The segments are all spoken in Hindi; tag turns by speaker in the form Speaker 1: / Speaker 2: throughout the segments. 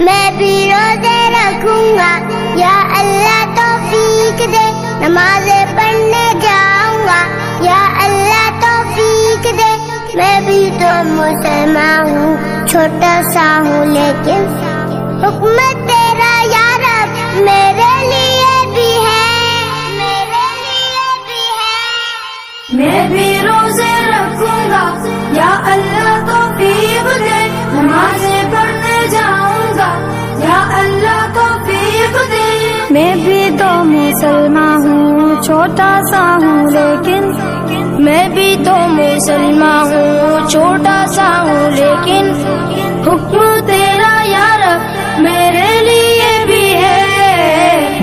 Speaker 1: मैं भी रोज़े रखूँगा या अल्लाह तो फीक दे नमाजे पढ़ने जाऊँगा या अल्लाह तो फीक दे मैं भी तो मुसलमान हूँ छोटा सा हूँ लेकिन हुक्म तेरा
Speaker 2: या
Speaker 3: मैं भी तो मुसलमान हूँ छोटा सा हूँ लेकिन
Speaker 2: मैं भी तो मुसलमान हूँ छोटा सा हूँ लेकिन हुक्म तेरा यार मेरे लिए भी है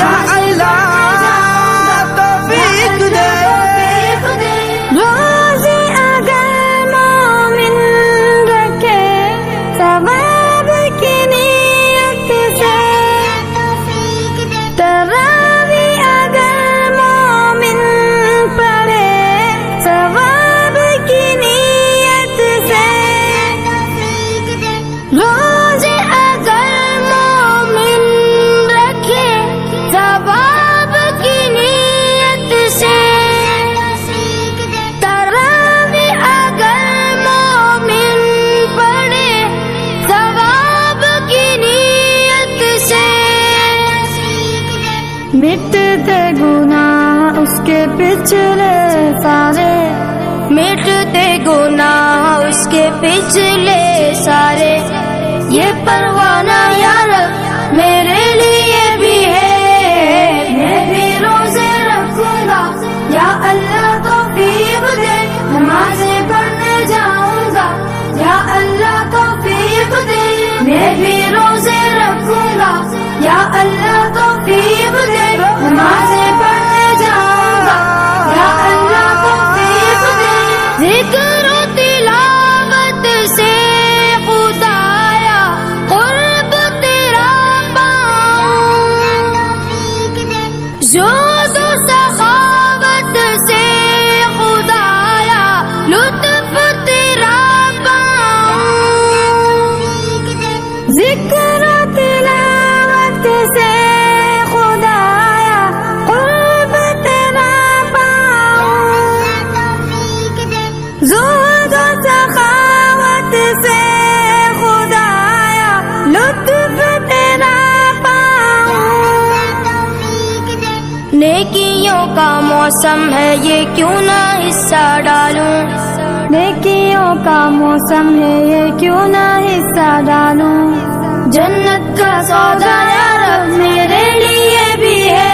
Speaker 3: Yeah, I मिटते गुनाह उसके पिछले सारे।
Speaker 2: मिटते गुनाह उसके पिछले सारे। ये परवाना यार मेरे लिए भी है। मैं भी रोज़े रखूँगा। या अल्लाह तौफीक दे, नमाजे नेकियों का मौसम है ये क्यों ना हिस्सा डालूं
Speaker 3: नेकियों का मौसम है ये क्यों ना हिस्सा डालूं
Speaker 2: जन्नत का सौदा यार मेरे लिए भी है